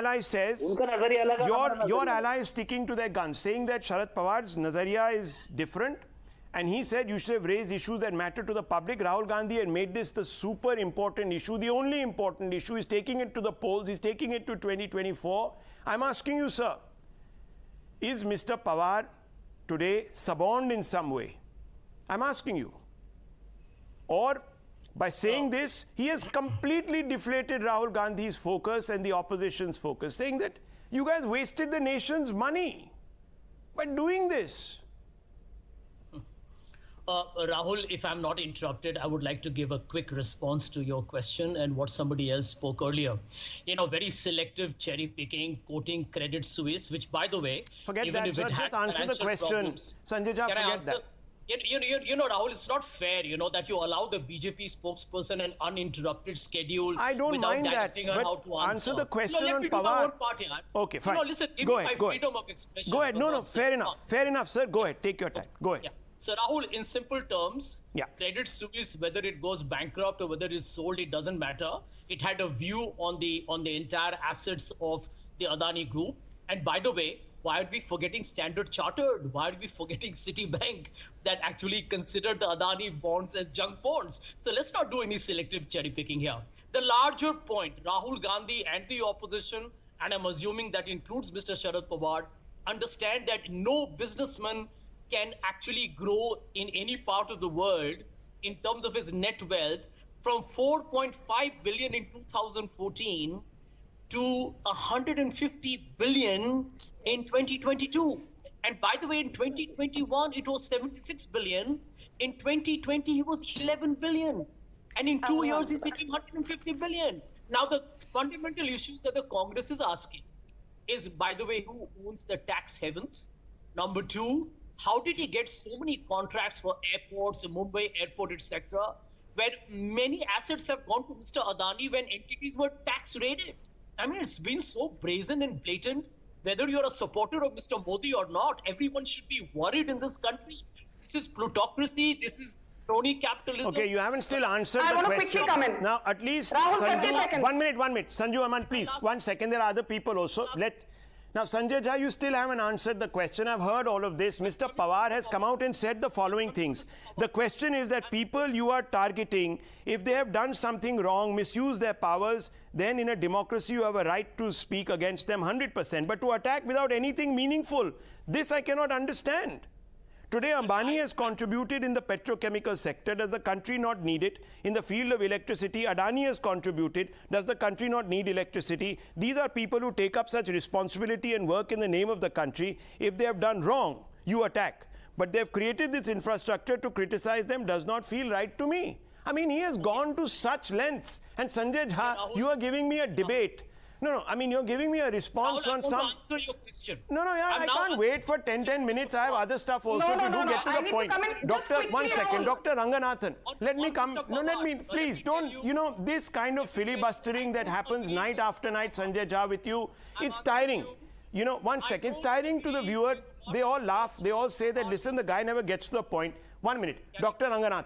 ally says your, your ally is sticking to their guns, saying that Sharad Pawar's Nazariya is different. And he said you should have raised issues that matter to the public. Rahul Gandhi had made this the super important issue. The only important issue is taking it to the polls. He's taking it to 2024. I'm asking you, sir, is Mr. Pawar today suborned in some way? I'm asking you. Or by saying this, he has completely deflated Rahul Gandhi's focus and the opposition's focus, saying that you guys wasted the nation's money by doing this. Uh, Rahul, if I'm not interrupted, I would like to give a quick response to your question and what somebody else spoke earlier. You know, very selective cherry picking, quoting Credit Suisse, which, by the way, Forget even that, if sir. it Just answer the question. problems- Sanjay Jha, forget that. You, you, you, know, Rahul, it's not fair, you know, that you allow the BJP spokesperson an uninterrupted schedule I don't mind that, but how to answer answer. the question no, on me do my Pawar. part. Okay, fine. know, listen, give Go me ahead, my go ahead. freedom of expression. Go ahead. No, no, fair enough. Fair enough, sir. Go ahead. Take your time. Go ahead. Yeah. So Rahul, in simple terms, Yeah. Credit Suisse, whether it goes bankrupt or whether it's sold, it doesn't matter. It had a view on the on the entire assets of the Adani Group. And by the way, why are we forgetting Standard Chartered? Why are we forgetting Citibank that actually considered the Adani bonds as junk bonds? So let's not do any selective cherry picking here. The larger point, Rahul Gandhi and the opposition, and I'm assuming that includes Mr. Sharad Pawar, understand that no businessman can actually grow in any part of the world in terms of his net wealth from 4.5 billion in 2014 to 150 billion in 2022 and by the way in 2021 it was 76 billion. In 2020 he was 11 billion. And in two oh, years it became 150 billion. Now the fundamental issues that the congress is asking is by the way who owns the tax havens? Number two how did he get so many contracts for airports mumbai airport etc where many assets have gone to mr adani when entities were tax raided i mean it's been so brazen and blatant whether you're a supporter of mr modi or not everyone should be worried in this country this is plutocracy this is crony capitalism Okay, you haven't still answered I the wanna quickly come in. Now, at least Rahul, 30 Sanju, seconds. one minute, one minute. Sanju Aman, please, last- one second. There are other people also. Let now, Sanjay Jha, you still haven't answered the question. I've heard all of this. Mr. Pawar has come out and said the following things. The question is that people you are targeting, if they have done something wrong, misuse their powers, then in a democracy you have a right to speak against them 100%. But to attack without anything meaningful, this I cannot understand. Today, Ambani has contributed in the petrochemical sector. Does the country not need it? In the field of electricity, Adani has contributed. Does the country not need electricity? These are people who take up such responsibility and work in the name of the country. If they have done wrong, you attack. But they've created this infrastructure to criticize them does not feel right to me. I mean, he has gone to such lengths. And Sanjay Jha, you are giving me a debate. No, no, I mean, you're giving me a response I on want to some. answer your question. No, no, yeah, I'm I can't wait for 10, 10 minutes. I have other stuff also No, no, to do. no, no. Get to I the need to point. come in just Doctor, one quickly, second. Dr. Ranganathan, On- let me come. Mr. No, let Pawar, me, uh, let please, me don't, you- you know, this kind of filibustering that happens night after night, Sanjay Jha, with you, it's tiring. you- You know, one second, it's tiring to the viewer. They all laugh. They all say that, listen, the guy never gets to the point. One minute. Dr. Ranganathan.